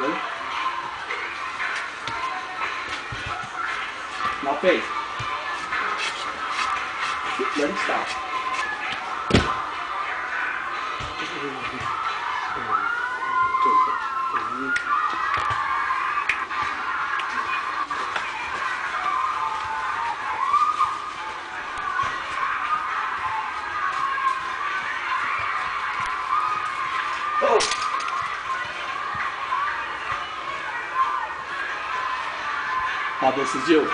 Né? Now pay. está. Oh! Now this is you.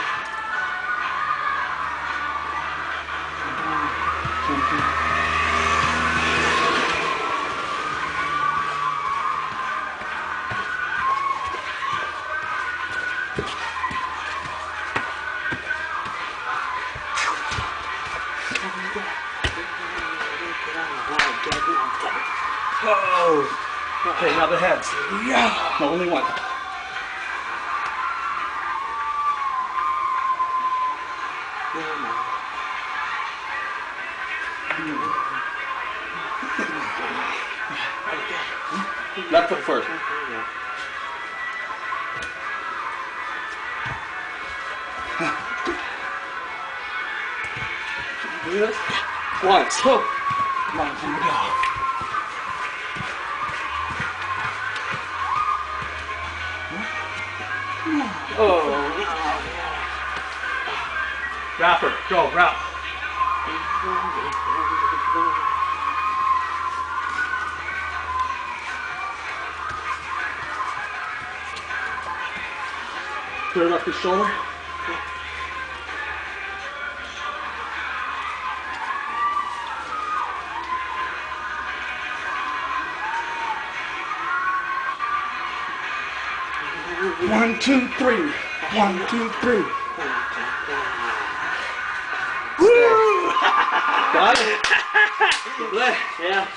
Oh! Okay, now the heads. Yeah! No, only one. Left foot first. Do this? One, two. Come on, we go. Oh. Rapper, go, rap. It up his shoulder. One, two, three. One, two, three. Yeah.